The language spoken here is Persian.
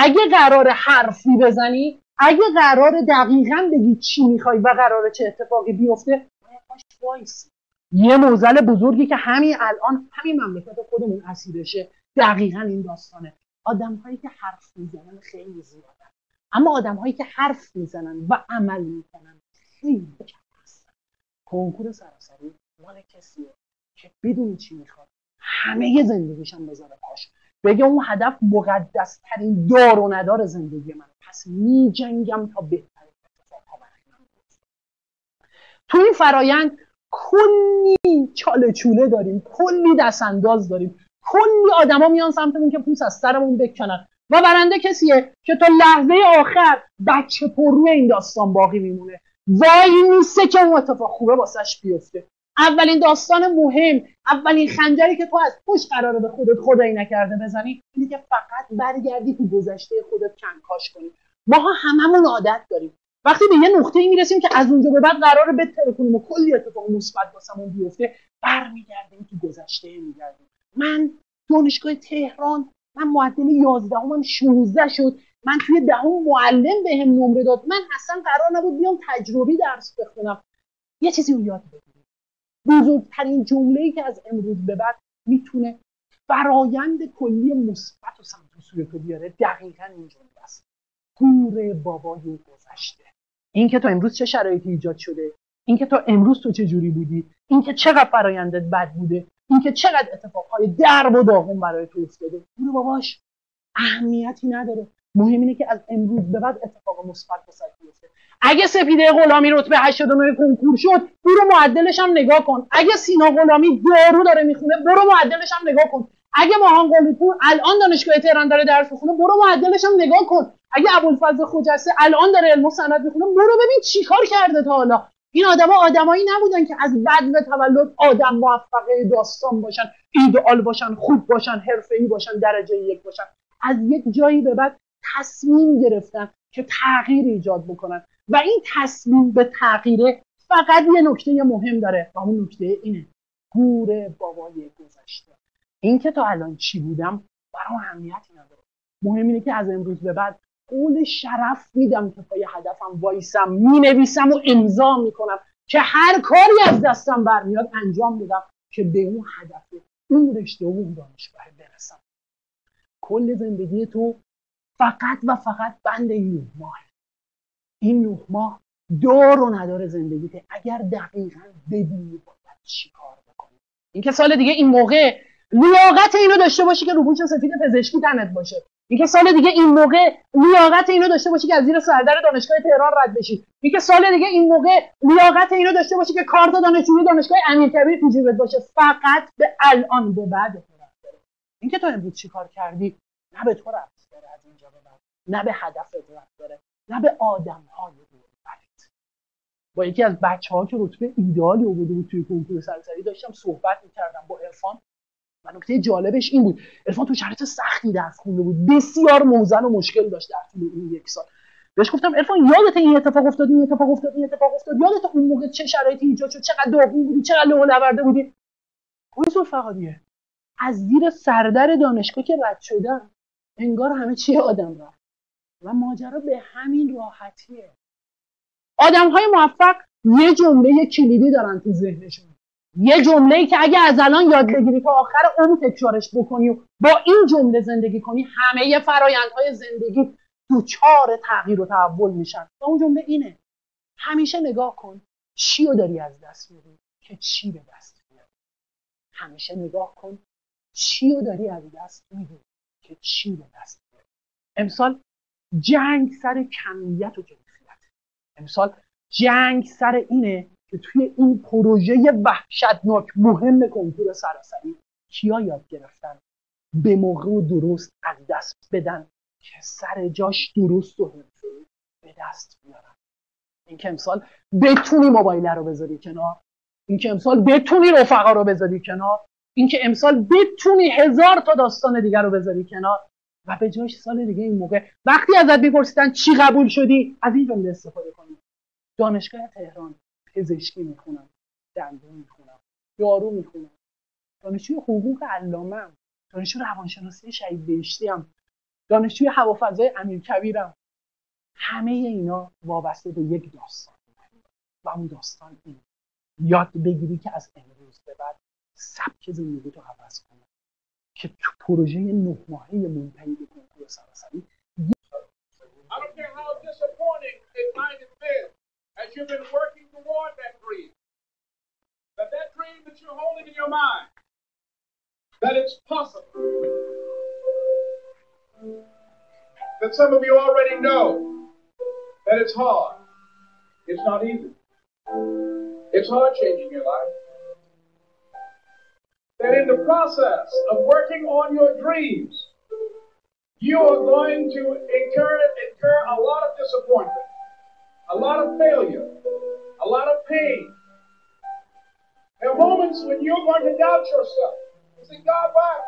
اگه قرار حرفی بزنی اگه قرار دقیقا بگی چی می‌خوای و قرار چه اتفاقی بیفته یه موزل بزرگی که همین الان همین مملکت خودمون اسیرشه. دقیقا این داستانه. آدم هایی که حرف می‌زنن خیلی زیادن. اما آدم هایی که حرف می‌زنن و عمل می‌کنن خیلی کم هستن. کنکور سراسری مال کسیه که بدون چی می‌خواد همه زندگیشم بذاره پاش. بگه اون هدف مقدس ترین دار و ندار زندگی من پس می جنگم تا بهترین من تو این فرایند کلی چاله چوله داریم کلی دست انداز داریم. کلی آدما میان سمتمون که پوست از سرمون بکنن. و برنده کسیه که تا لحظه آخر بچه پر روی این داستان باقی میمونه. وای نیسته که اون اتفاق خوبه واسش بیفته. اولین داستان مهم اولین خنجری که تو از پشت قراره به خودت خدایی نکرده بزنی اینه که فقط برگردی تو گذشته خودت کنکاش کنی. ماها هممون عادت داریم. وقتی به یه نقطه می‌رسیم که از اونجا به بعد قراره به کنیم و کلی اتفاق مثبت واسمون بیفته برمیگردیم تو گذشته میگردیم. من دانشگاه تهران من معدل 11 هم 16 شد. من توی دهم معلم بهم به نمره داد. من اصلا قرار نبود بیام تجربی درس بخونم. یه چیزی رو یاد بگیریم بزرگترین جمله که از امروز به بعد می‌تونه فرایند کلی مثبت و سمت و سوی بیاره دقیقا این جمله است. گور بابای گذشته. اینکه تا امروز چه شرایطی ایجاد شده؟ اینکه تا امروز تو چه جوری بودی؟ اینکه چقدر فرایندت بد بوده؟ اینکه چقدر اتفاقهای درب و داغون برای تو افتاده؟ اونو باباش اهمیتی نداره. مهم اینه که از امروز به بعد اتفاق مثبت واسه بیفته. اگه سپیده غلامی رتبه 89 کنکور شد برو معدلش هم نگاه کن. اگه سینا غلامی دارو داره می‌خونه برو معدلش هم نگاه کن. اگه ماهان قلیپور الان دانشگاه تهران داره درس می‌خونه برو معدلش هم نگاه کن. اگه ابوالفضل خجسته الان داره علم و سند می‌خونه برو ببین چیکار کرده تا حالا. این آدما آدمایی نبودن که از بد به تولد آدم موفقه داستان باشن ایدئال باشن خوب باشن حرفه‌ای باشن درجه یک باشن. از یک جایی به بعد تصمیم گرفتن که تغییر ایجاد بکنن. و این تصمیم به تغییره فقط یه نکته مهم داره و اون نکته اینه. گور بابای گذشته. این که تا الان چی بودم برام اهمیتی نداره. مهم اینه که از امروز به بعد قول شرف میدم که پای هدفم وایسم می‌نویسم و امضا می‌کنم که هر کاری از دستم برمیاد انجام بدم که به اون هدف اون رشته و اون دانشگاه برسم. کل زندگی تو فقط و فقط بند این نه ماه. این نه ماه دار و ندار زندگیته اگر دقیقا بدونی باید چی کار بکنی. این سال دیگه این موقع لیاقت اینو داشته باشی که روبوش سفید پزشکی تنت باشه. اینکه سال دیگه این موقع لیاقت اینو داشته باشی که از زیر سردر دانشگاه تهران رد بشی. اینکه سال دیگه این موقع لیاقت اینو داشته باشی که کارت دانشجوی دانشگاه امیرکبیر تو جیبت باشه. فقط به الان به بعد اینکه تو امروز چیکار کردی؟ نه به تو رفت داره از اینجا به بعد نه به هدفت رفت داره نه به آدم های با یکی از بچه ها که رتبه ایدئالی آورده بود توی کنکور سرسری داشتم صحبت می‌کردم با عرفان. و نکته جالبش این بود ارفان تو شرایط سختی درس خونده بود. بسیار موزن و مشکل داشت در طول این یک سال. بهش گفتم ارفان یادت این اتفاق افتاد این اتفاق افتاد این اتفاق افتاد یادت اون موقع چه شرایطی ایجاد شد چقدر داغون بودی چقدر لو نورده بودی آقای فقادیه از زیر سردر دانشگاه که رد شدن انگار همه چی آدم رفت. و ماجرا به همین راحتیه. آدم های موفق یه جمله کلیدی دارن تو ذهنشون. یه جمله ای که اگه از الان یاد بگیری تا آخر عمر تکرارش بکنی و با این جمله زندگی کنی همه فرایندهای زندگی دوچار تغییر و تحول میشن. و اون جمله اینه. همیشه نگاه کن چی رو داری از دست میدی که چی به دست میاری همیشه نگاه کن چی رو داری از دست میدی. که چی به دست امسال جنگ سر کمیت و جنسیت. امسال جنگ سر اینه که توی این پروژه وحشتناک مهم کنکور سراسری کیا یاد گرفتن؟ به موقع و درست از دست بدن که سر جاش درست و حرفه به دست بیارن. این که امسال بتونی موبایل رو بذاری کنار. این که امسال بتونی رفقا رو بذاری کنار. این که امسال بتونی هزار تا داستان دیگر رو بذاری کنار و به جاش سال دیگه این موقع. وقتی ازت میپرسیدن چی قبول شدی از این جمله استفاده کنی. دانشگاه تهران پزشکی می‌خونم دندون می‌خونم دارو می‌خونم. دانشجوی حقوق علامه دانشجو روانشناسی شهید بهشتی هم دانشجوی هوافضای امیر کبیرم. همه اینا وابسته به یک داستان. و اون داستان این. یاد بگیری که از امروز به بعد سبک زندگی تو عوض کنه که تو پروژه نه ماهه منتهی به کنکور سراسری I don't care how disappointing it might have been as you've been working toward that dream. That that dream that you're holding in your mind, that it's possible. That some of you already know that it's hard. It's not easy. It's hard changing your life. that in the process of working on your dreams, you are going to incur, incur a lot of disappointment, a lot of failure, a lot of pain. There are moments when you're going to doubt yourself. You say, God, why,